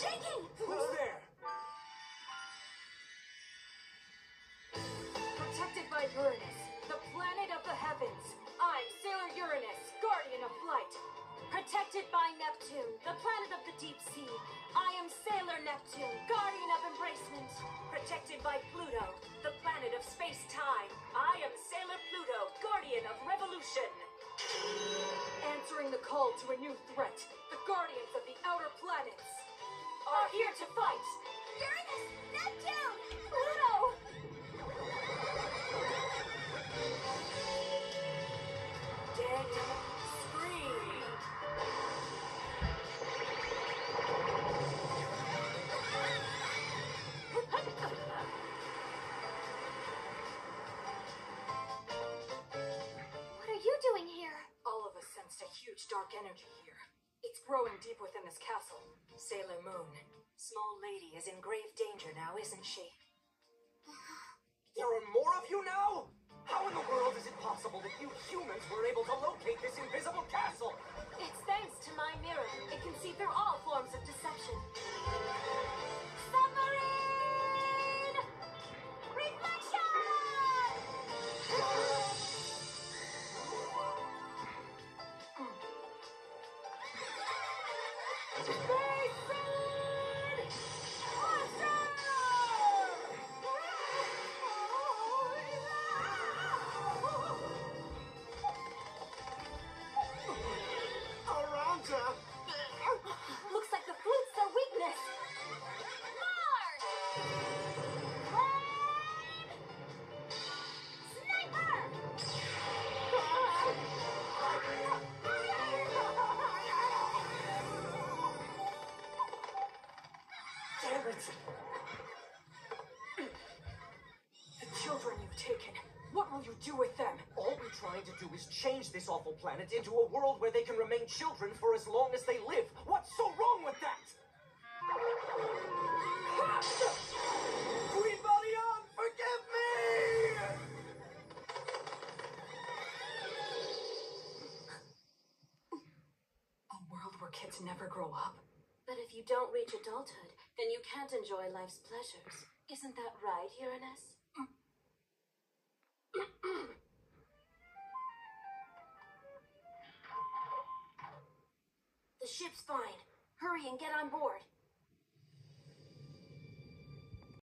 shaking! Who's there? Protected by Uranus, the planet of the heavens. I'm Sailor Uranus, guardian of light. Protected by Neptune, the planet of the deep sea. I am Sailor Neptune, guardian of embracement. Protected by Pluto, the planet of space-time. I am Sailor Pluto, guardian of revolution. Answering the call to a new threat, the guardians of the outer planets are here to fight. Uranus! Neptune! Pluto! Dead Scream! What are you doing here? All of us sensed a huge dark energy growing deep within this castle. Sailor Moon. Small lady is in grave danger now, isn't she? There are more of you now? How in the world is it possible that you humans were able to locate this invisible castle? Damn it! The children you've taken, what will you do with them? All we're trying to do is change this awful planet into a world where they can remain children for as long as they live. What's so wrong with that? Queen Balion, forgive me! A world where kids never grow up? But if you don't reach adulthood, then you can't enjoy life's pleasures. Isn't that right, Uranus? the ship's fine. Hurry and get on board.